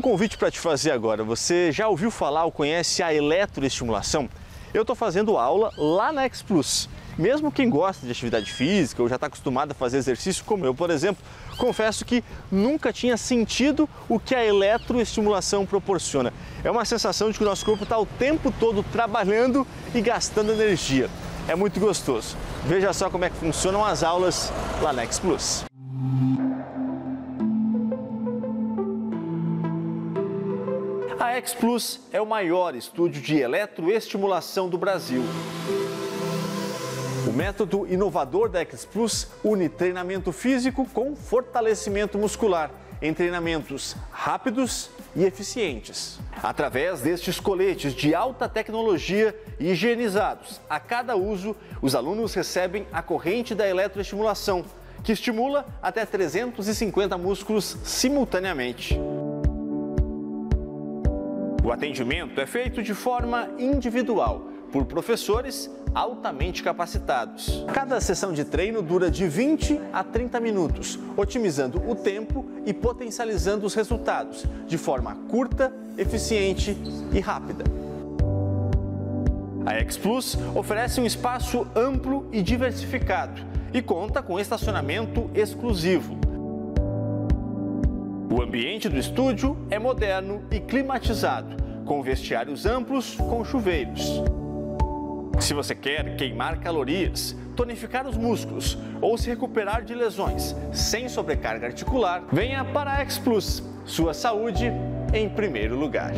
um convite para te fazer agora. Você já ouviu falar ou conhece a eletroestimulação? Eu estou fazendo aula lá na X Plus. Mesmo quem gosta de atividade física ou já está acostumado a fazer exercício, como eu, por exemplo, confesso que nunca tinha sentido o que a eletroestimulação proporciona. É uma sensação de que o nosso corpo está o tempo todo trabalhando e gastando energia. É muito gostoso. Veja só como é que funcionam as aulas lá na X Plus. A X Plus é o maior estúdio de eletroestimulação do Brasil. O método inovador da X Plus une treinamento físico com fortalecimento muscular em treinamentos rápidos e eficientes. Através destes coletes de alta tecnologia e higienizados, a cada uso, os alunos recebem a corrente da eletroestimulação, que estimula até 350 músculos simultaneamente. O atendimento é feito de forma individual por professores altamente capacitados. Cada sessão de treino dura de 20 a 30 minutos, otimizando o tempo e potencializando os resultados de forma curta, eficiente e rápida. A X Plus oferece um espaço amplo e diversificado e conta com estacionamento exclusivo. O ambiente do estúdio é moderno e climatizado, com vestiários amplos com chuveiros. Se você quer queimar calorias, tonificar os músculos ou se recuperar de lesões sem sobrecarga articular, venha para a X Plus. Sua saúde em primeiro lugar.